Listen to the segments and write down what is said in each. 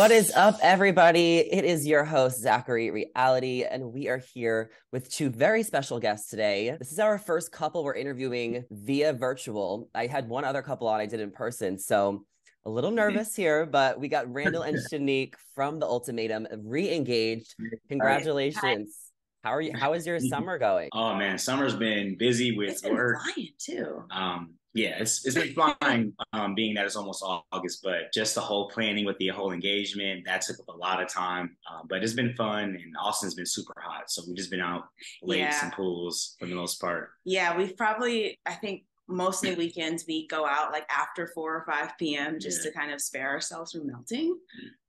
What is up, everybody? It is your host, Zachary Reality, and we are here with two very special guests today. This is our first couple we're interviewing via virtual. I had one other couple on I did in person, so a little nervous here, but we got Randall and Shanique from the Ultimatum re-engaged. Congratulations. How are you? How is your summer going? Oh man, summer's been busy with It's been work. flying too. Um, yeah, it's it's been flying. Um, being that it's almost August, but just the whole planning with the whole engagement that took up a lot of time. Um, but it's been fun, and Austin's been super hot, so we've just been out lakes Yeah. and pools for the most part. Yeah, we've probably I think most of weekends we go out like after four or five p.m. just Yeah. to kind of spare ourselves from melting.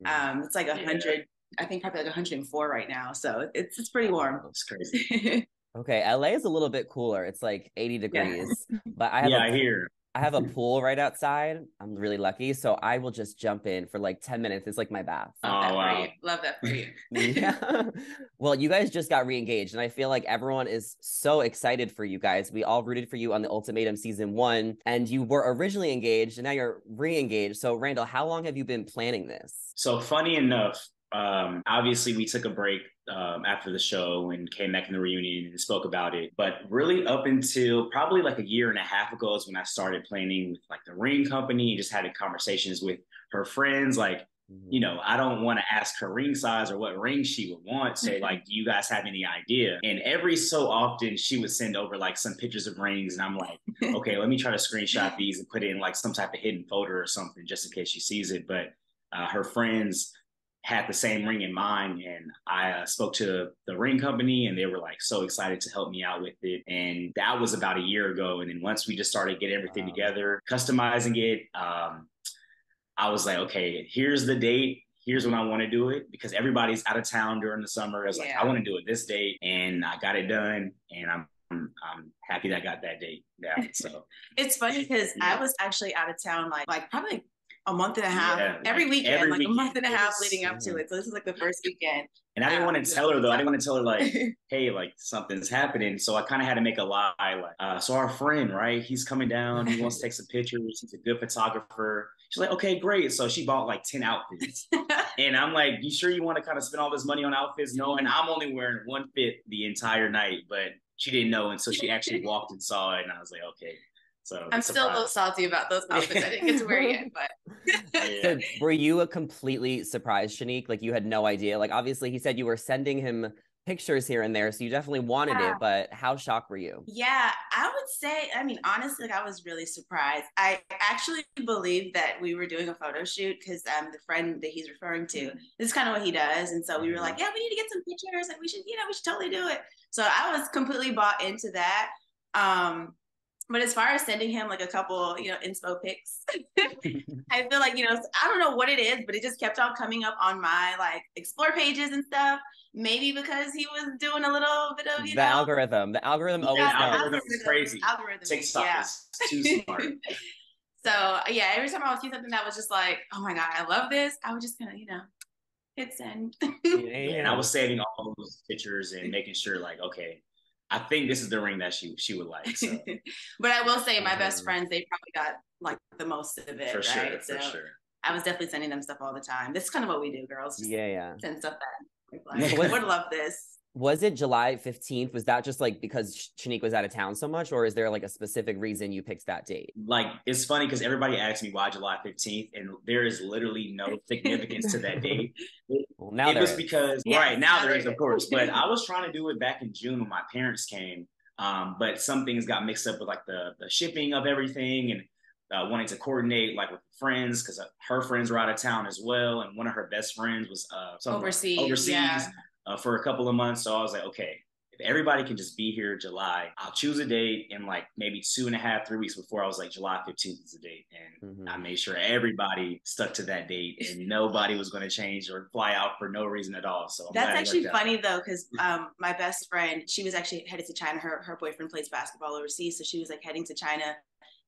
Mm. Um, it's like a hundred. I think probably like 104 right now, so it's it's pretty warm. It's crazy. Okay, LA is a little bit cooler. It's like 80 degrees, but I have yeah, a I hear. I have a pool right outside. I'm really lucky, so I will just jump in for like 10 minutes. It's like my bath. Oh, Love that for wow. you. Love that for you. yeah. Well, you guys just got re-engaged, and I feel like everyone is so excited for you guys. We all rooted for you on the Ultimatum season one, and you were originally engaged, and now you're re-engaged. So, Randall, how long have you been planning this? So funny enough, um, obviously we took a break um, after the show and came back in the reunion and spoke about it. But really, up until probably like a year and a half ago is when I started planning with like the ring company and just having conversations with her friends. Like, you know, I don't want to ask her ring size or what ring she would want. So, like, do you guys have any idea? And every so often, she would send over like some pictures of rings, and I'm like, okay, let me try to screenshot these and put it in like some type of hidden folder or something just in case she sees it. But uh, her friends had the same ring in mind, and I uh, spoke to the ring company, and they were like so excited to help me out with it. And that was about a year ago. And then once we just started getting everything Wow. together, customizing it, um, I was like, okay, here's the date. Here's when I want to do it because everybody's out of town during the summer. I was like, I want to do it this date, and I got it done, and I'm I'm, I'm happy that I got that date. Yeah, so It's funny because I was actually out of town like like probably a month and a half Yeah, every like, weekend, every like a month and a half leading up to it. So this is like the first weekend. and I didn't Um, want to tell her though. I didn't want to tell her like, hey, like something's happening. So I kind of had to make a lie. Like, uh, so our friend, right? He's coming down. He wants to take some pictures. He's a good photographer. She's like, okay, great. So she bought like 10 outfits. And I'm like, you sure you want to kind of spend all this money on outfits? No, and I'm only wearing one fit the entire night, but she didn't know and so she actually walked and saw it. And I was like, okay. So I'm still a little salty about those outfits. I didn't get to wear yet, but Yeah. So, were you a completely surprised, Shanique? Like, you had no idea? Like, obviously, he said you were sending him pictures here and there, so you definitely wanted Yeah. it, but how shocked were you? yeah, I would say, I mean, honestly, like I was really surprised. I actually believed that we were doing a photo shoot because um the friend that he's referring to, this is kind of what he does. And so we were like, yeah, we need to get some pictures. Like we should, you know, we should totally do it. So I was completely bought into that. Um, but as far as sending him like a couple, you know, inspo pics, I feel like, you know, I don't know what it is, but it just kept on coming up on my like explore pages and stuff. Maybe because he was doing a little bit of, you the know, algorithm. The algorithm always the knows. algorithm is crazy. Algorithm, TikTok yeah. is too smart. so yeah, every time I would see something that was just like, oh my god, I love this, I would just kind of, you know, hit send. Yeah, And I was saving all those pictures and making sure, like, okay, I think this is the ring that she she would like. So but I will say, my best Mhm. friends, they probably got like the most of it, for right? sure, so for sure. I was definitely sending them stuff all the time. This is kind of what we do, girls. Just Yeah, yeah. send stuff back. Like, would love this. Was it July 15th? Was that just like because Sh- Shanique was out of town so much, or is there like a specific reason you picked that date? Like it's funny because everybody asks me why July 15th, and there is literally no significance to that date. Well, now it there was is. because Yeah, right now now there is, of course, but I was trying to do it back in June when my parents came. Um, but some things got mixed up with like the the shipping of everything and uh, wanting to coordinate like with friends because her friends were out of town as well, and one of her best friends was uh somewhere Overseas, overseas yeah. Uh, for a couple of months. So I was like, okay, if everybody can just be here July, I'll choose a date in like maybe two and a half, three weeks before I was like July 15th is the date. And Mhm. I made sure everybody stuck to that date and nobody was going to change or fly out for no reason at all. So I'm That's actually worked out. funny though, because um, my best friend, she was actually headed to China. Her her boyfriend plays basketball overseas, so she was like heading to China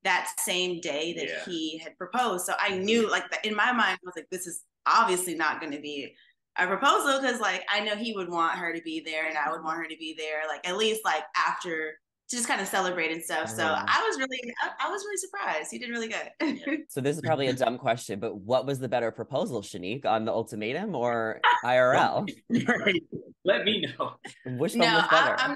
that same day that Yeah. he had proposed. So I knew, like, the, in my mind, I was like, this is obviously not going to be a proposal because, like, I know he would want her to be there, and I would want her to be there, like, at least like after to just kind of celebrate and stuff. So Uh-huh. I was really, I, I was really surprised. He did really good. So this is probably a dumb question, but what was the better proposal, Shanique, on the ultimatum or IRL? Let me know. Which one no, was better? I, I'm,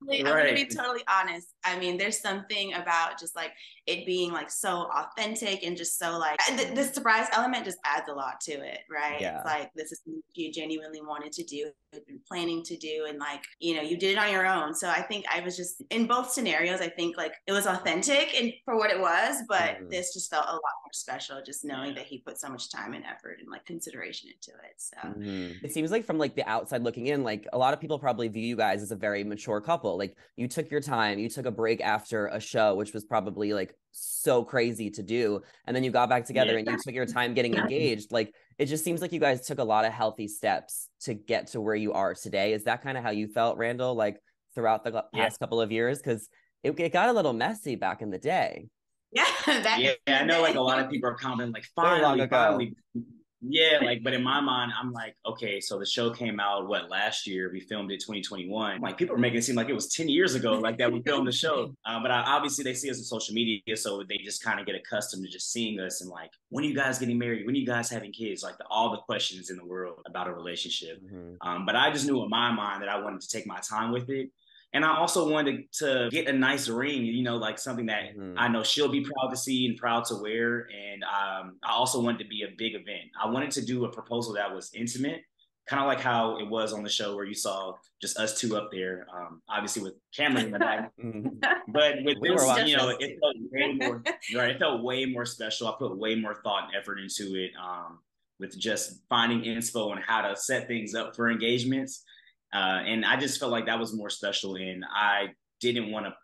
totally, I'm gonna be totally honest. I mean, there's something about just like it being like so authentic and just so like the, the surprise element just adds a lot to it, right? Yeah. It's like this is something you genuinely wanted to do, had been planning to do, and like you know you did it on your own. So I think I was just in both scenarios. I think like it was authentic and for what it was, but Mhm. this just felt a lot more special, just knowing that he put so much time and effort and like consideration into it. So. Mhm. It seems like from like the outside looking in, like a lot of people probably view you guys as a very mature couple. Like you took your time, you took a break after a show, which was probably like so crazy to do, and then you got back together Yeah. and you took your time getting engaged. Like it just seems like you guys took a lot of healthy steps to get to where you are today. Is that kind of how you felt, Randall? Like throughout the past Yeah. couple of years, because it, it got a little messy back in the day. Yeah, back yeah, in I know like a lot of people are commenting like finally, finally. Yeah, like but in my mind, I'm like, okay, so the show came out what last year? We filmed it 2021. Like people are making it seem like it was 10 years ago, like that we filmed the show. Uh, but I, obviously they see us on social media, so they just kind of get accustomed to just seeing us and like, when are you guys getting married? When are you guys having kids? Like the, all the questions in the world about a relationship. Mhm. Um, but I just knew in my mind that I wanted to take my time with it. And I also wanted to get a nice ring, you know, like something that Mhm. I know she'll be proud to see and proud to wear. And um, I also wanted to be a big event. I wanted to do a proposal that was intimate, kind of like how it was on the show where you saw just us two up there, um, obviously with Cameron in the back. Mhm. But with We this, you know, it felt way more right. It felt way more special. I put way more thought and effort into it. Um, with just finding inspo on how to set things up for engagements. Uh, and I just felt like that was more special. And I didn't want to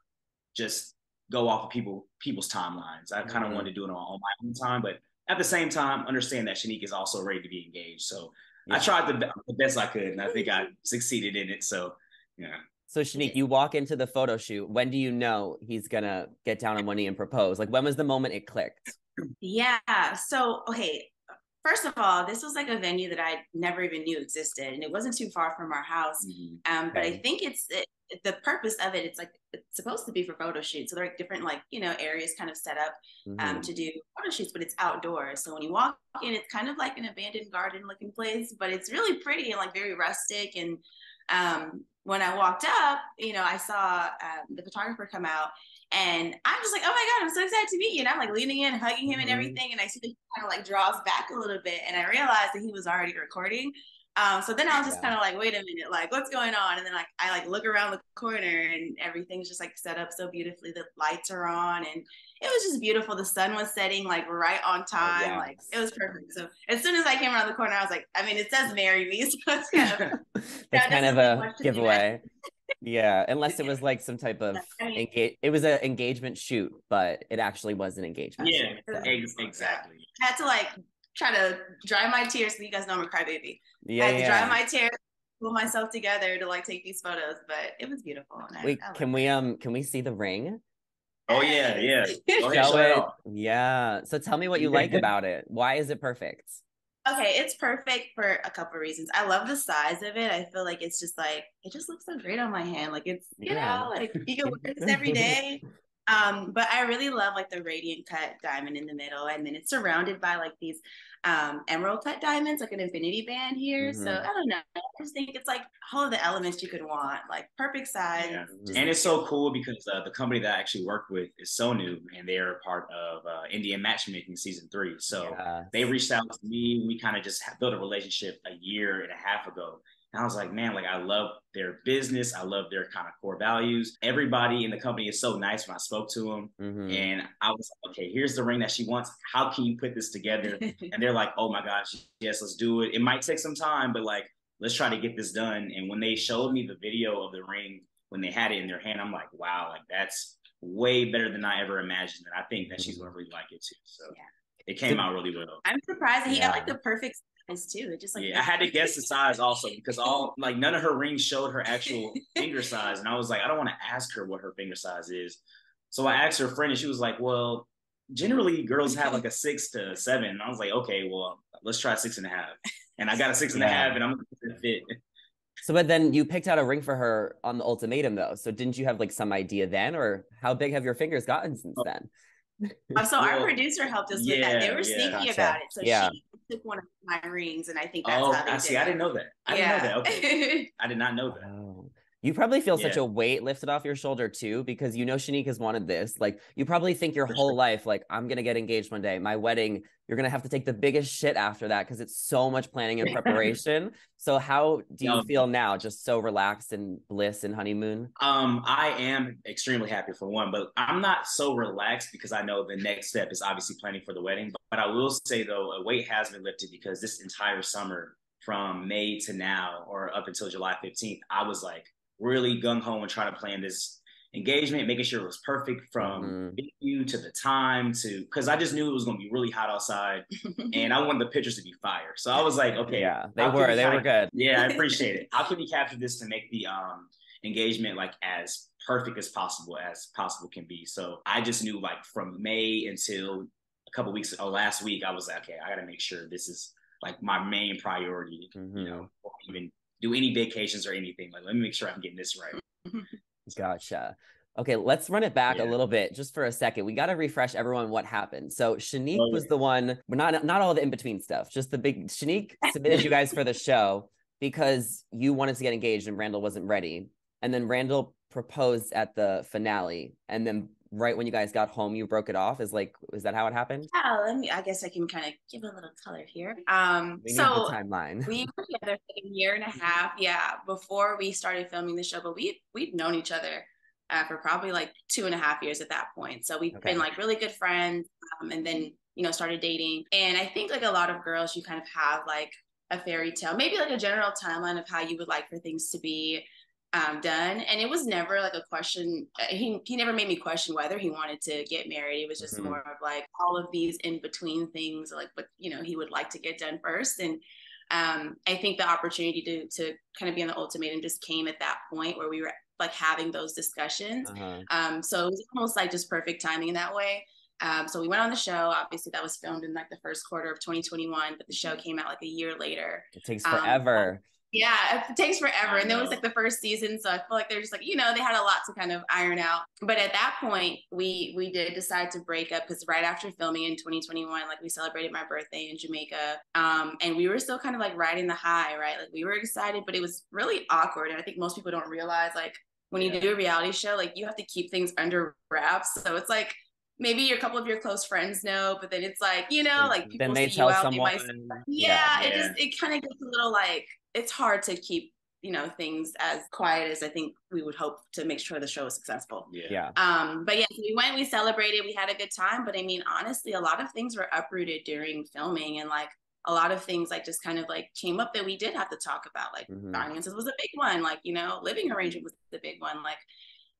just go off of people people's timelines. I kind of Mhm. wanted to do it on, on my own time, but at the same time, understand that Shanique is also ready to be engaged. So I tried the, the best I could, and I think I succeeded in it. So yeah. So Shanique, you walk into the photo shoot. When do you know he's gonna get down on one knee and propose? Like when was the moment it clicked? Yeah. So, okay. First of all, this was like a venue that I never even knew existed, and it wasn't too far from our house. Um, but I think it's it, the purpose of it. It's like it's supposed to be for photo shoots. So there are different like you know areas kind of set up um, Mhm. to do photo shoots, but it's outdoors. So when you walk in, it's kind of like an abandoned garden looking place, but it's really pretty and like very rustic. And um, when I walked up, you know, I saw um, the photographer come out. And I'm just like, oh my God, I'm so excited to meet you. And I'm like leaning in, hugging him and Mhm. everything. And I see that he kind of like draws back a little bit. And I realized that he was already recording. Um, so then I was just Yeah. kind of like, wait a minute, like what's going on? And then like I like look around the corner and everything's just like set up so beautifully. The lights are on and it was just beautiful. The sun was setting like right on time. Like yes. it was perfect. So as soon as I came around the corner, I was like, I mean, it says marry me, so it's kind of That's kind of a much to the giveaway. Yeah, unless it was like some type of I mean- engage. It was an engagement shoot, but it actually was an engagement. Yeah, shoot, so. ex- exactly. I had to like try to dry my tears. So you guys know I'm a crybaby. Yeah, I had to dry my tears, pull myself together to like take these photos, but it was beautiful. and I- Wait, I loved can it. we um can we see the ring? Oh yeah, yeah. Show show it it. Yeah. So tell me what you like about it. Why is it perfect? Okay, it's perfect for a couple reasons. I love the size of it. I feel like it's just like it just looks so great on my hand. Like it's you Yeah. know like you can wear this every day. Um, but I really love like the radiant cut diamond in the middle, and then it's surrounded by like these um emerald cut diamonds, like an infinity band here. So Mhm. I don't know. I just think it's like all of the elements you could want, like perfect size. Yeah. just- And it's so cool because uh, the company that I actually work with is so new, and they're part of uh, Indian Matchmaking season three. So Yeah. they reached out to me. We kind of just built a relationship a year and a half ago. And I was like, man, like I love their business. I love their kind of core values. Everybody in the company is so nice when I spoke to them. Mhm. And I was like, okay, here's the ring that she wants. How can you put this together? and they're like, oh my gosh, yes, let's do it. It might take some time, but like, let's try to get this done. And when they showed me the video of the ring, when they had it in their hand, I'm like, wow, like that's way better than I ever imagined. And I think that she's gonna really like it too. So Yeah. it came out really well. I'm surprised that he got like the perfect size too. It just like Yeah, I had to guess the size also because all like none of her rings showed her actual finger size, and I was like, I don't want to ask her what her finger size is. So I asked her friend, and she was like, Well, generally girls have like a six to seven. And I was like, Okay, well, let's try six and a half. And I got a six and a half, and I'm gonna fit. So, but then you picked out a ring for her on the ultimatum, though. So, didn't you have like some idea then, or how big have your fingers gotten since Oh. then? So our producer helped us with that. They were yeah. sneaky Gotcha. about it. So Yeah. she took one of my rings, and I think that's oh, how they I did see. it. I didn't know that. I yeah. didn't know that. Okay. I did not know that. Oh. You probably feel such a weight lifted off your shoulder too, because you know Shanique has wanted this. Like you probably think your For whole sure. life, like I'm gonna get engaged one day. My wedding, you're gonna have to take the biggest shit after that because it's so much planning and preparation. so how do you No. feel now? Just so relaxed and bliss and honeymoon? Um, I am extremely happy for one, but I'm not so relaxed because I know the next step is obviously planning for the wedding. But, but I will say though, a weight has been lifted because this entire summer, from May to now, or up until July 15th, I was like really gung ho and trying to plan this engagement, making sure it was perfect from Mhm. venue to the time to because I just knew it was going to be really hot outside, and I wanted the pictures to be fire. So I was like, okay, Yeah, they were. we They were good. yeah, I appreciate it. How can we capture this to make the um engagement like as perfect as possible as possible can be? So I just knew like from May until a couple weeks or last week, I was like, okay, I got to make sure this is like my main priority. Mhm. You know, even do any vacations or anything. Like, let me make sure I'm getting this right. Gotcha. Okay, let's run it back a little bit just for a second. We got to refresh everyone what happened. So Shanique Oh, was the one, but not not all the in between stuff. Just the big. Shanique submitted you guys for the show because you wanted to get engaged and Randall wasn't ready, and then Randall proposed at the finale, and then right when you guys got home, you broke it off. Is like, is that how it happened? Yeah, let me. I guess I can kind of give a little color here. Um, We so timeline. we were together for a year and a half, yeah, before we started filming the show. But we we'd known each other uh, for probably like two and a half years at that point. So we've Okay. been like really good friends, um, and then you know started dating. And I think like a lot of girls, you kind of have like a fairy tale, maybe like a general timeline of how you would like for things to be um, done. And it was never like a question. uh, He he never made me question whether he wanted to get married. It was just Mhm. more of like all of these in between things, like what you know he would like to get done first. And um, I think the opportunity to to kind of be on the ultimatum just came at that point where we were like having those discussions. Uh-huh. Um, so it was almost like just perfect timing in that way. Um, so we went on the show. Obviously, that was filmed in like the first quarter of 2021, but the show came out like a year later. It takes Um, forever. Yeah, it takes forever. And then it was like the first season. So I feel like they're just like, you know, they had a lot to kind of iron out. But at that point, we we did decide to break up because right after filming in 2021, like we celebrated my birthday in Jamaica. Um, and we were still kind of like riding the high, right? Like we were excited, but it was really awkward. And I think most people don't realize like when you Yeah. do a reality show, like you have to keep things under wraps. So it's like maybe a couple of your close friends know, but then it's like, you know, like people then they see tell you out, someone. they might yeah, it just it kind of gets a little like it's hard to keep you know things as quiet as I think we would hope to make sure the show is successful. Yeah. yeah. Um, but yeah, so we went, we celebrated, we had a good time. But I mean, honestly, a lot of things were uprooted during filming, and like a lot of things like just kind of like came up that we did have to talk about. Like Mhm. finances was a big one. Like you know, living arrangement was the big one. Like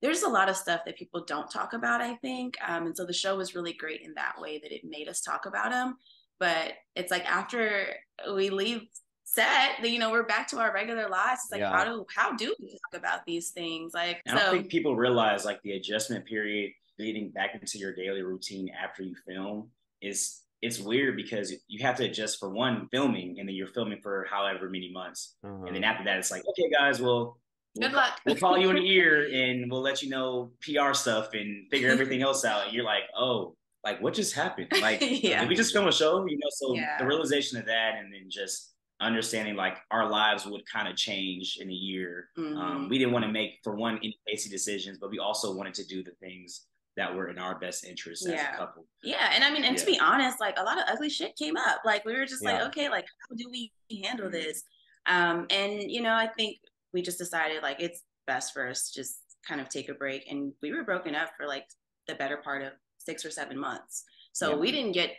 there's a lot of stuff that people don't talk about. I think, um, and so the show was really great in that way that it made us talk about them. But it's like after we leave set, that you know, we're back to our regular lives. It's like Yeah. how do how do we talk about these things? Like I don't think people realize like the adjustment period leading back into your daily routine after you film is it's weird because you have to adjust for one filming and then you're filming for however many months. Uh-huh. And then after that it's like, okay guys, well Good we'll, luck. we'll call you in the ear and we'll let you know PR stuff and figure everything else out. And you're like, oh, like what just happened? Like Yeah. did we just film a show? You know, so Yeah. the realization of that and then just understanding like our lives would kind of change in a year um, Mhm. we didn't want to make for one any hasty decisions but we also wanted to do the things that were in our best interest as a couple Yeah, and I mean, and to be honest, like a lot of ugly shit came up. Like we were just like, okay, like how do we handle this? Um, and you know, I think we just decided like it's best for us to just kind of take a break. And we were broken up for like the better part of six or seven months. So Yeah. we didn't get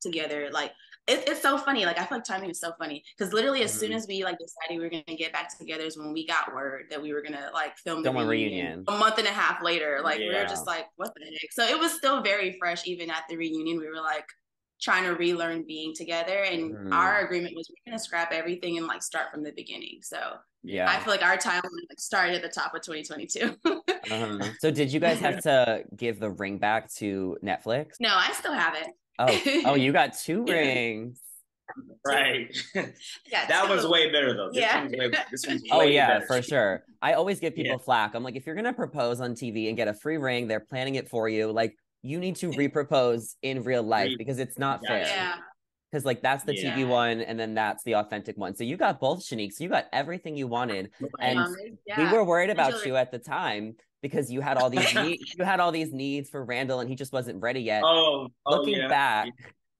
together. Like it, it's so funny. Like I feel like timing is so funny because literally as soon Mhm. as we like decided we were gonna get back together is when we got word that we were gonna like film the reunion. a month and a half later. Like we Yeah. were just like, what the heck? So it was still very fresh even at the reunion. We were like trying to relearn being together and Mhm. our agreement was we're gonna scrap everything and like start from the beginning. So Yeah. I feel like our timeline like started at the top of 2022. Uh-huh. So did you guys have to give the ring back to Netflix? no, I still have it. Oh, oh, you got two rings. right. Yeah, that two. was way better though. This Yeah. one's way, this one's Oh yeah, better. for sure. I always give people Yeah. flack. I'm like, if you're gonna propose on TV and get a free ring, they're planning it for you. Like, you need to repropose in real life because it's not Yeah. fair. Yeah. Because like that's the Yeah. TV one, and then that's the authentic one. So you got both, Shanique. So you got everything you wanted. And Um, we were worried about Angela- you at the time because you had all these need- you had all these needs for Randall, and he just wasn't ready yet. Oh, oh looking yeah. back,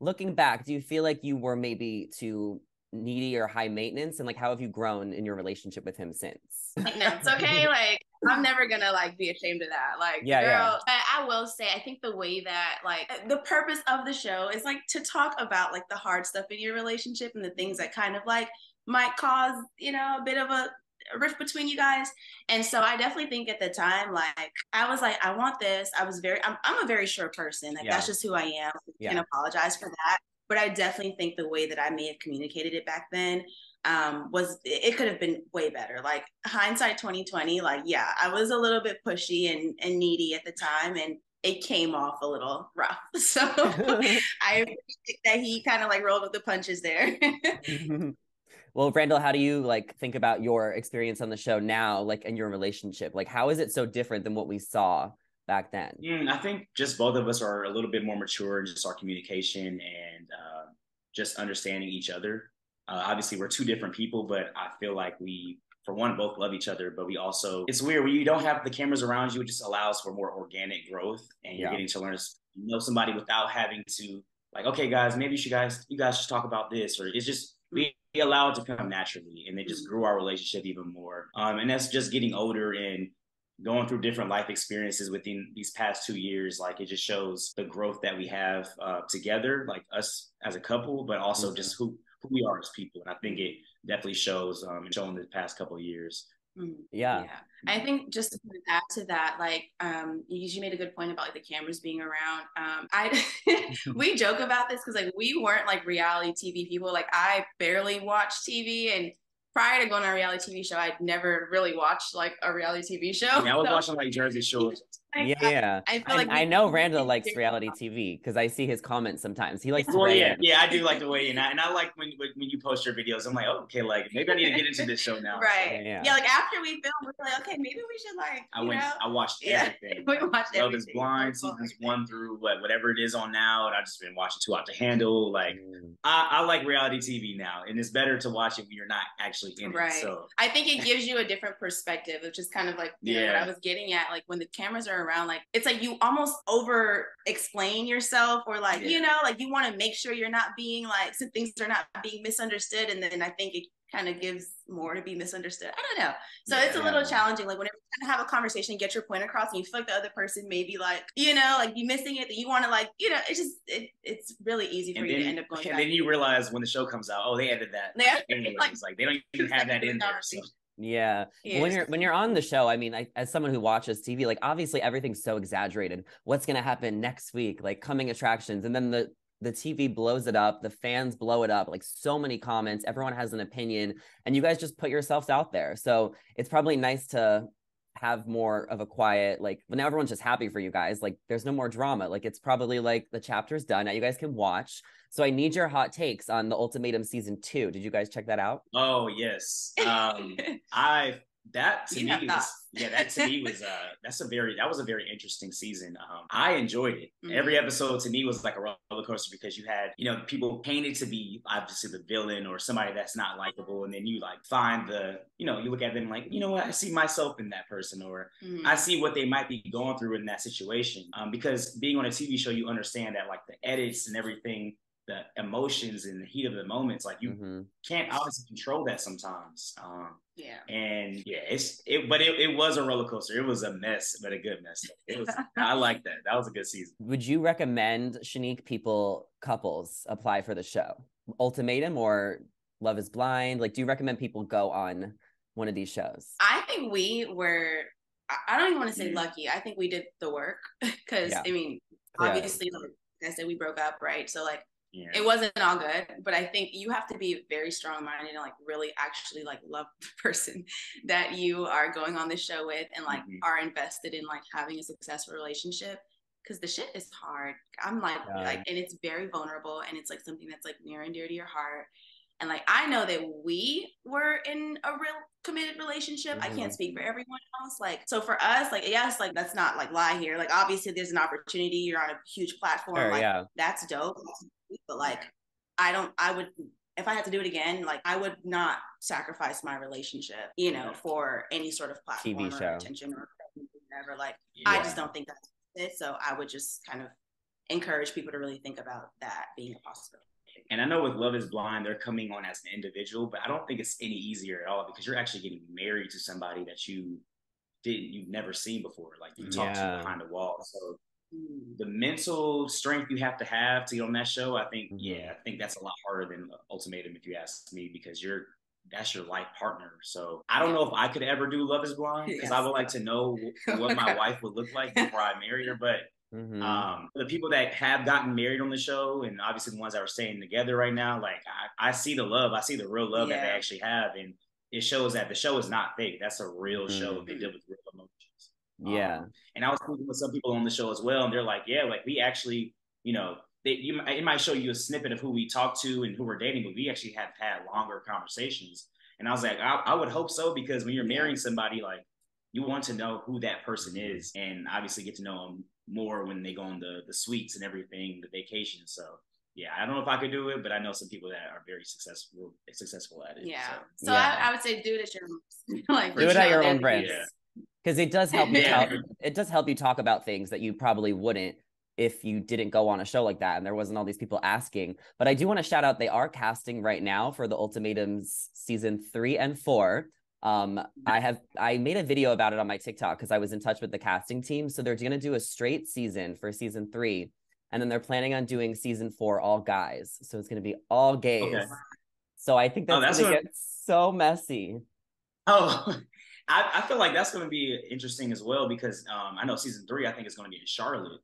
looking back, do you feel like you were maybe too needy or high maintenance? And like, how have you grown in your relationship with him since? Like, no, it's okay. Like, I'm never gonna like be ashamed of that. Like, Yeah, girl, yeah. But I will say, I think the way that like the purpose of the show is like to talk about like the hard stuff in your relationship and the things that kind of like might cause you know a bit of a rift between you guys. And so I definitely think at the time, like I was like, I want this. I was very, I'm, I'm a very sure person. Like Yeah. that's just who I am. I Yeah. can apologize for that. But I definitely think the way that I may have communicated it back then um was it could have been way better like hindsight 2020 like yeah i was a little bit pushy and and needy at the time and it came off a little rough so i appreciate that he kind of like rolled with the punches there well, Randall, how do you like think about your experience on the show now, like in your relationship? Like, how is it so different than what we saw back then? Mm, I think just both of us are a little bit more mature in just our communication and uh, just understanding each other. Uh, obviously, we're two different people, but I feel like we, for one, both love each other. But we also, it's weird when you don't have the cameras around you. It just allows for more organic growth, and you're Yeah. getting to learn you know somebody without having to like, okay, guys, maybe you should guys, you guys should talk about this, or it's just we allow it to come naturally, and it just grew our relationship even more. Um, and that's just getting older and going through different life experiences within these past two years like it just shows the growth that we have uh, together like us as a couple but also Mhm. just who who we are as people and i think it definitely shows um shown the past couple of years Mhm. Yeah. I think just to add to that, like um, you, you made a good point about like the cameras being around. Um, I we joke about this because like we weren't like reality TV people. Like I barely watched TV, and prior to going on a reality TV show, I'd never really watched like a reality TV show. yeah, i was So, watching like jersey shore I- Yeah, yeah. I feel like I know Randall likes reality TV because I see his comments sometimes. He likes to well weigh yeah in. yeah i do like the way you I, and I like when when when you post your videos i'm like oh, okay like maybe i need to get into this show now Right. Yeah. Yeah. like after we filmed, we're like, okay, maybe we should like, i went know, i watched Yeah. everything we watched Love is. Blind So far. seasons one through what whatever it is on now, and I've just been watching Too Hot to Handle. Like Mm. I, I like reality TV now, and it's better to watch it when you're not actually in Right. it. So I think it gives you a different perspective, which is kind of like you know, what Yeah. I was getting at. Like when the cameras are around, like it's like you almost over explain yourself, or like Yeah. you know, like you want to make sure you're not being like some things are not being misunderstood, and then I think it kind of gives more to be misunderstood. I don't know. So it's a little challenging. Like whenever you kind of have a conversation, get your point across, and you feel like the other person may be like, you know, like you missing it, that you want to like, you know, it's just it, it's really easy for and you then, to end up going. and back. then you realize when the show comes out, oh, they added that. Yeah. Anyways, Like, like, they don't even have that in there. So Yeah. Yeah, when you're when you're on the show, I mean, I, as someone who watches TV, like obviously everything's so exaggerated. What's gonna happen next week? Like coming attractions, and then the the TV blows it up, the fans blow it up, like so many comments, everyone has an opinion, and you guys just put yourselves out there. So it's probably nice to have more of a quiet, like when now everyone's just happy for you guys. Like there's no more drama. Like it's probably like the chapter's done. Now you guys can watch. So I need your hot takes on the ultimatum season two. Did you guys check that out? oh yes. Um I that to You me was yeah, that to me was uh that's a very that was a very interesting season. Um I enjoyed it. Mhm. Every episode to me was like a roller coaster because you had, you know, people painted to be obviously the villain or somebody that's not likable, and then you like find the, you know, you look at them like, you know what, I see myself in that person, or Mhm. I see what they might be going through in that situation. Um, because being on a TV show, you understand that like the edits and everything, emotions and the heat of the moments, like you Mhm. can't obviously control that sometimes. Um, yeah. and yeah, it's it, but it, it was a roller coaster. It was a mess, but a good mess. It was. I like that. That was a good season. Would you recommend Shanique people couples apply for the show? Ultimatum or Love is Blind? Like, do you recommend people go on one of these shows? I think we were. I- I don't even want to say Mhm. lucky. I think we did the work because Yeah. I mean, Yeah. obviously, like I said, we broke up, right? So like, Yeah. it wasn't all good. But I think you have to be very strong minded and like really actually like love the person that you are going on this show with, and like Mhm. are invested in like having a successful relationship. because the shit is hard. I'm like, Yeah. like, and it's very vulnerable, and it's like something that's like near and dear to your heart. And like, I know that we were in a real committed relationship. I Mhm. can't speak for everyone else. Like, so for us, like, yes, like that's not like lie here. Like, obviously, there's an opportunity. You're on a huge platform. Sure, like, yeah. that's dope. But like, I don't. I would if I had to do it again. Like, I would not sacrifice my relationship, you know, for any sort of platform TV or show. attention or whatever. Like, I just don't think that's it. So I would just kind of encourage people to really think about that being a possibility. And I know with Love is Blind, they're coming on as an individual, but I don't think it's any easier at all because you're actually getting married to somebody that you didn't, you've never seen before. Like you talked Yeah. to behind the wall. So. The mental strength you have to have to get on that show, I think, Mhm. yeah, I think that's a lot harder than Ultimatum, if you ask me, because you're that's your life partner. So I don't know if I could ever do Love is Blind because I would like to know what my wife would look like before I marry her. But Mhm. um, the people that have gotten married on the show, and obviously the ones that are staying together right now, like I, I see the love, I see the real love that they actually have, and it shows that the show is not fake. That's a real show. Mhm. They deal with real emotions. Yeah. Um, and I was speaking with some people on the show as well, and they're like, "Yeah, like we actually, you know, they, you, it might show you a snippet of who we talked to and who we're dating, but we actually have had longer conversations." And I was like, I, I would hope so because when you're marrying somebody, like you want to know who that person is, and obviously get to know them more when they go on the the suites and everything, the vacation. So. Yeah, I don't know if I could do it, but I know some people that are very successful successful at it. Yeah. so. So Yeah. I, I would say do it at your like Do it at your own They're- risk. Yeah. Because it does help you talk, it does help you talk about things that you probably wouldn't if you didn't go on a show like that and there wasn't all these people asking. But i do want to shout out they are casting right now for the ultimatums season three and four. Um i have i made a video about it on my tiktok because i was in touch with the casting team. So they're going to do a straight season for season three and then they're planning on doing season four all guys. So it's going to be all gays. Okay. so i think Oh, that's, that's going to what- get so messy. Oh, I, I feel like that's going to be interesting as well because um, I know season three, I think is going to be in Charlotte.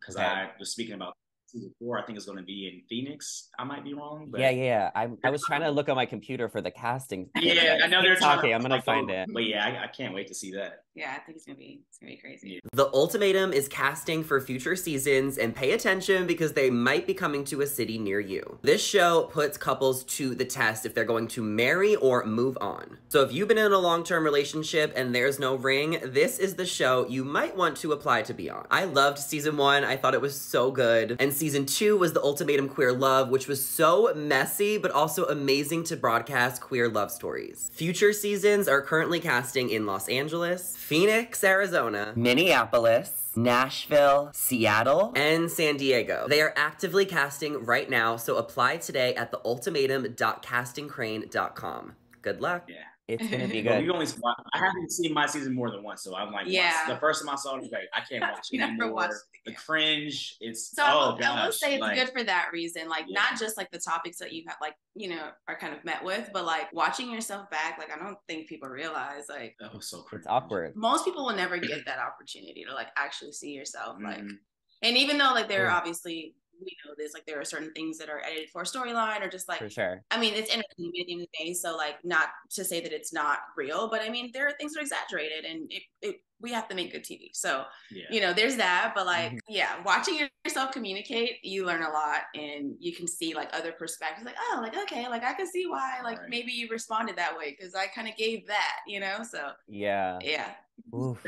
Because Okay. I was speaking about season four, I think it's going to be in Phoenix. I might be wrong, but yeah, yeah, yeah. I I was trying to look on my computer for the casting. yeah, I know they're talking. to, I'm gonna find go- it. But yeah, I, I can't wait to see that. Yeah, I think it's gonna be it's gonna be crazy. The Ultimatum is casting for future seasons, and pay attention because they might be coming to a city near you. This show puts couples to the test if they're going to marry or move on. So if you've been in a long-term relationship and there's no ring, this is the show you might want to apply to be on. I loved season one. I thought it was so good. And season two was the Ultimatum Queer Love, which was so messy, but also amazing to broadcast queer love stories. Future seasons are currently casting in Los Angeles, Phoenix, Arizona, Minneapolis, Nashville, Seattle, and San Diego. They are actively casting right now, so apply today at theultimatum.castingcrane.com. Good luck. Yeah. It's gonna be But we good. only I haven't seen my season more than once, so I'm like, Yeah. once- the first time I saw it, I was like, I can't watch it Never anymore. it The cringe, it's So I oh will, gosh, I will say it's like, good for that reason. Like Yeah. not just like the topics that you have like, you know, are kind of met with, but like watching yourself back, like I don't think people realize like That was so cringe. It's awkward. most people will never get that opportunity to like actually see yourself. Like Mhm. and even though like there are obviously we know this, like there are certain things that are edited for storyline or just like For sure. I mean, it's entertainment at the end of the day. So, like, not to say that it's not real, but I mean, there are things that are exaggerated, and it, it we have to make good TV. So, yeah. you know, there's that. But like, Mhm. yeah, watching yourself communicate, you learn a lot, and you can see like other perspectives. Like, oh, like okay, like I can see why, like Right. maybe you responded that way because I kind of gave that, you know. So, Yeah. yeah. Oof.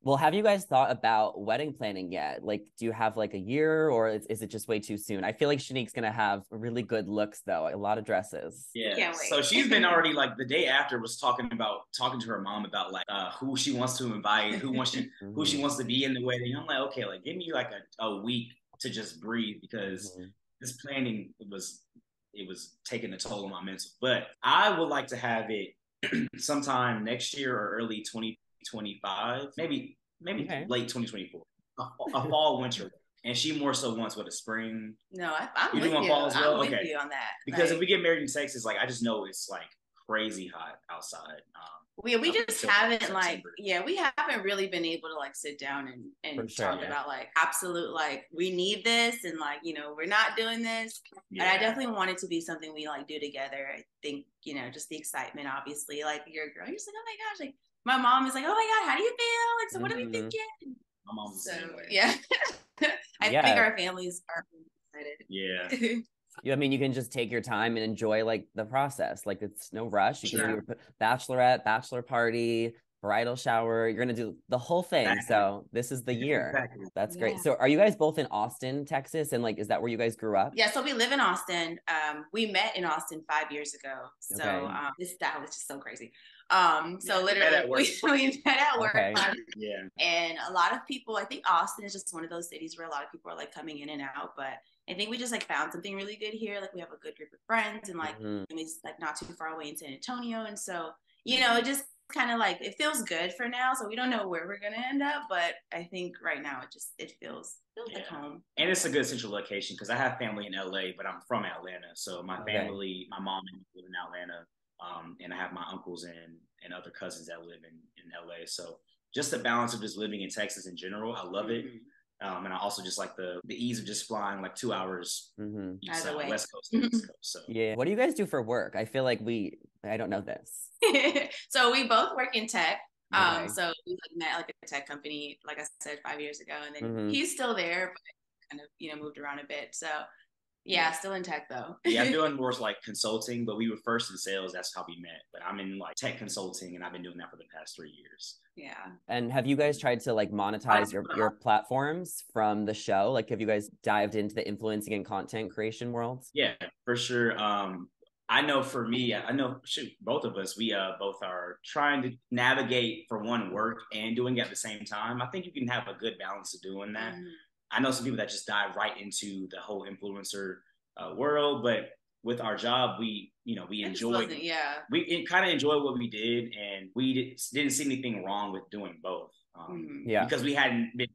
Crazy. Well, have you guys thought about wedding planning yet? Like, do you have like a year or is, is it just way too soon? I feel like Shanique's gonna have really good looks though, a lot of dresses. Yeah. So she's been already like the day after was talking about talking to her mom about like uh, who she wants to invite, who wants she who she wants to be in the wedding. I'm like, okay, like give me like a, a week to just breathe because Mhm. this planning was it was taking a toll on my mental. But I would like to have it sometime next year or early 2025, maybe maybe Okay. late 2024, a, a fall winter. And she more so wants what a spring No, I, I'm You with want you. fall as well? I'm with Okay. you on that because Like, if we get married in Texas, like I just know it's like crazy hot outside. Um, we we just haven't like yeah we haven't really been able to like sit down and and sure, talk yeah. about like absolute like we need this and like you know we're not doing this yeah. and I definitely want it to be something we like do together. I think you know just the excitement obviously like you're a girl you're just like oh my gosh like my mom is like oh my god how do you feel like so what are we Mhm. thinking My mom's So the same way. yeah, I Yeah. think our families are excited. Yeah. You, I mean, you can just take your time and enjoy like the process. Like it's no rush. You can do Sure. your bachelorette, bachelor party, bridal shower. You're gonna do the whole thing. Exactly. So this is the year. Exactly. That's great. Yeah. So are you guys both in Austin, Texas? And like, is that where you guys grew up? Yeah, so we live in Austin. Um, we met in Austin five years ago. So Okay. um, this that was just so crazy. Um, so Yeah, we met literally at work. we, we met at work. Okay. Yeah. And a lot of people, I think Austin is just one of those cities where a lot of people are like coming in and out. But I think we just like found something really good here. Like we have a good group of friends and like Mhm. it's like not too far away in San Antonio. And so, you know, it just kind of like it feels good for now. So we don't know where we're gonna end up, but I think right now it just it feels feels like home. And it's a good central location because I have family in LA, but I'm from Atlanta. So my Okay. family, my mom live in Atlanta, um, and I have my uncles and and other cousins that live in in LA. So just the balance of just living in Texas in general, I love it. Um, and I also just like the the ease of just flying like two hours Mhm. east Either side, west coast, to east coast. So Yeah. What do you guys do for work? I feel like we. I don't know this. so we both work in tech. Um, Okay. so we like met like a tech company, like I said, five years ago, and then Mhm. he's still there, but kind of you know moved around a bit. So yeah, still in tech though. yeah, I'm doing more like consulting, but we were first in sales. That's how we met. But I'm in like tech consulting, and I've been doing that for the past three years. yeah. And have you guys tried to like monetize your your platforms from the show? Like, have you guys dived into the influencing and content creation world? Yeah, for sure. Um, I know for me, I know shoot, both of us, we uh both are trying to navigate for one work and doing it at the same time. I think you can have a good balance of doing that. Mhm. I know some people that just dive right into the whole influencer uh, world, but with our job, we you know we It just enjoy yeah. we kind of enjoy what we did, and we did, didn't see anything wrong with doing both. Um, Mhm. Yeah. because we hadn't been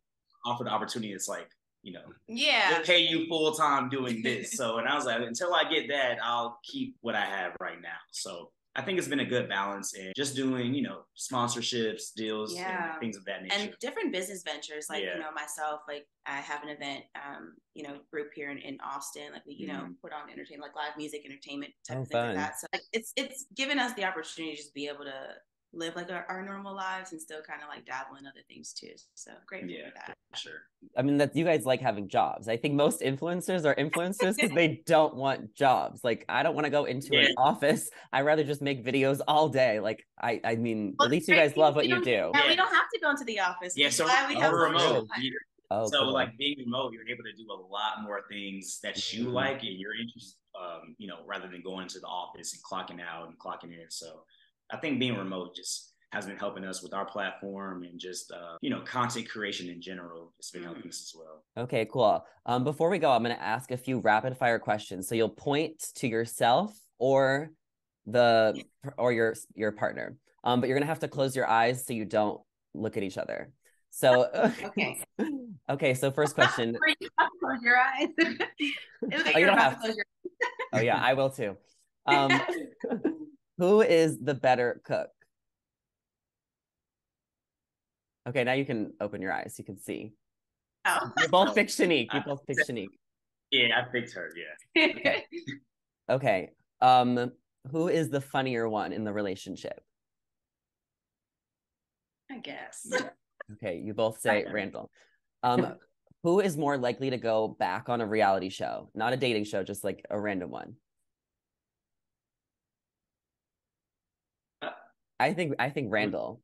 offered the opportunity. It's like you know Yeah. we'll pay you full time doing this. So, and I was like, until I get that, I'll keep what I have right now. So, I think it's been a good balance in just doing, you know, sponsorships, deals, Yeah. and things of that nature. and different business ventures like Yeah. you know myself like i have an event um you know group here in, in austin like we you know Mhm. put on entertainment like live music entertainment type Oh, of things fun. like that so like it's it's given us the opportunity to just be able to live like our, our normal lives and still kind of like dabble in other things too so grateful yeah, for that for sure. I mean, that you guys like having jobs. I think most influencers are influencers because they don't want jobs. Like, I don't want to go into Yeah. an office. I rather just make videos all day. Like, I, I mean, Well, at least you guys love what you don't- do. yeah, we don't have to go into the office Yeah, so we we're have remote. social You- Oh, so, cool. like being remote, you're able to do a lot more things that you Mhm. like and you're interested, um, you know, rather than going to the office and clocking out and clocking in. So, I think being remote just has been helping us with our platform and just, uh, you know, content creation in general. It's been helping us as well. Okay, cool. Um, before we go, I'm going to ask a few rapid fire questions. So you'll point to yourself or the or your your partner. Um, but you're gonna have to close your eyes so you don't look at each other. So Okay. okay. So first question. You close your eyes like Oh, you don't have to close your Oh yeah, I will too. Um, who is the better cook? Okay, now you can open your eyes. You can see. Oh. You both pick Shanique. You both pick Shanique. Yeah, I picked her. Yeah. Okay. Okay. Um, who is the funnier one in the relationship? I guess. Okay, you both say Randall. Um, who is more likely to go back on a reality show? Not a dating show, just like a random one. Uh, I think I think Randall.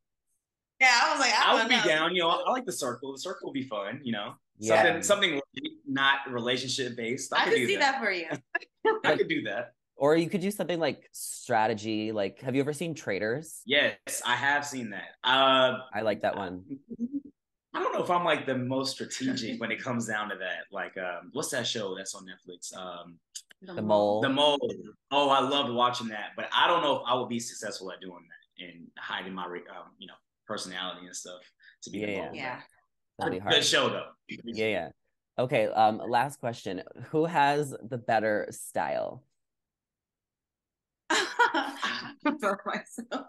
Yeah, I was like, I, I would be know. down. You know, I like the circle. The circle will be fun. You know, Yeah. something something not relationship based. I, I could can do see that. that for you. I could do that. Or you could do something like strategy. Like, have you ever seen Traitors? Yes, I have seen that. Uh, I like that one. I don't know if I'm like the most strategic when it comes down to that. Like, um, what's that show that's on Netflix? Um, The Mole. The Mole. Oh, I loved watching that, but I don't know if I would be successful at doing that and hiding my, um, you know, personality and stuff to be Yeah, the yeah. Mole. Yeah. That'd be Good show though. Yeah, yeah. Okay. Um, last question. Who has the better style? For myself.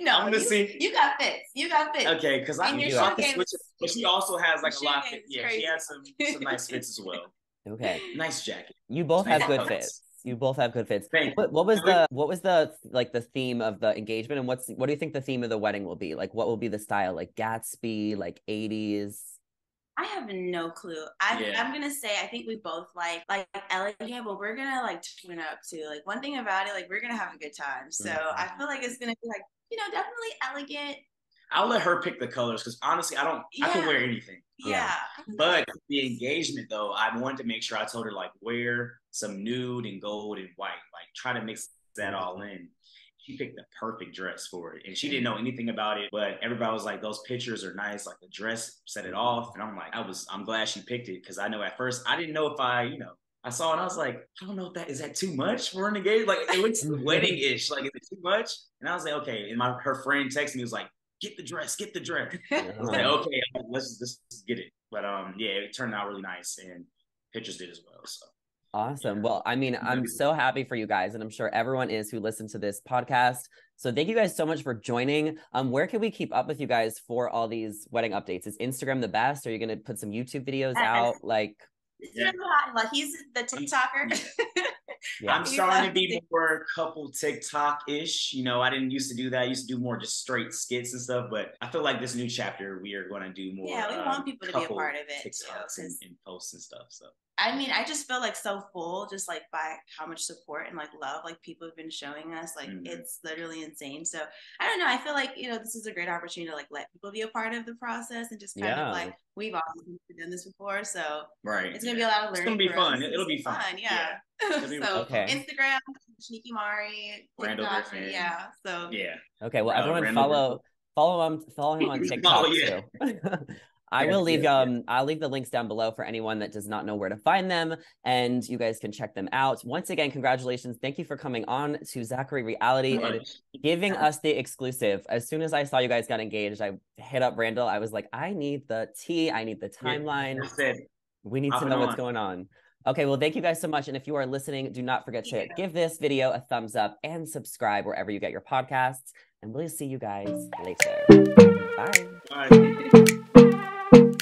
No, I'm gonna you, see- you got fits. You got fits. Okay, because I And your I shoe game switch but she also has like a lot. Of, game yeah, crazy. she has some some nice fits as well. Okay. Nice jacket. You both have good fits. You both have good fits. Thank What, what was the what was the like the theme of the engagement and what's what do you think the theme of the wedding will be? Like what will be the style? Like Gatsby, like 80s? I have no clue. I, Yeah. I'm gonna say I think we both like like elegant, but we're gonna like tune it up too. Like one thing about it, like we're gonna have a good time. So Mhm. I feel like it's gonna be like you know definitely elegant. I'll let her pick the colors because honestly, I don't. Yeah. I can wear anything. Yeah. But the engagement though, I wanted to make sure I told her like wear some nude and gold and white, like try to mix that all in. She picked the perfect dress for it, and she didn't know anything about it. But everybody was like, "Those pictures are nice. Like the dress set it off." And I'm like, "I was. I'm glad she picked it because I know at first I didn't know if I, you know." I saw it and I was like, I don't know if that is that too much for an engagement. Like it looks wedding ish. Like is it too much? And I was like, okay. And my her friend texted me was like, get the dress, get the dress. I was like, okay, let's let's get it. But um, yeah, it turned out really nice, and pictures did as well. So Awesome. Yeah. Well, I mean, I'm so happy for you guys, and I'm sure everyone is who listened to this podcast. So thank you guys so much for joining. Um, where can we keep up with you guys for all these wedding updates? Is Instagram the best? Are you gonna put some YouTube videos Yes. out? Like, It's really hot. Like he's the TikToker. Yeah. I'm starting to be more couple TikTok ish. You know, I didn't used to do that. I used to do more just straight skits and stuff. But I feel like this new chapter, we are going to do more. Yeah, we um, want people to be a part of it, too, TikToks and, 'cause- and posts and stuff. So I mean, I just feel like so full just like by how much support and like love like people have been showing us. Like Mhm. it's literally insane. So I don't know. I feel like, you know, this is a great opportunity to like let people be a part of the process and just kind Yeah. of like we've obviously done this before. So right, it's gonna be a lot of learning. It's gonna be for fun. us. It'll be It's fun. Yeah. It'll be- so Okay. Instagram, Shanique Imari, TikTok, Yeah. So yeah. okay, well, Uh, everyone Randall follow follow him follow him on TikTok Oh, yeah. too. I will leave um I'll leave the links down below for anyone that does not know where to find them, and you guys can check them out. Once again, congratulations! Thank you for coming on to Zachary Reality and giving us the exclusive. As soon as I saw you guys got engaged, I hit up Randall. I was like, I need the tea. I need the timeline. We need to know what's going on. Okay, well, thank you guys so much. And if you are listening, do not forget to give this video a thumbs up and subscribe wherever you get your podcasts. And we'll see you guys later. Bye. Bye. thank you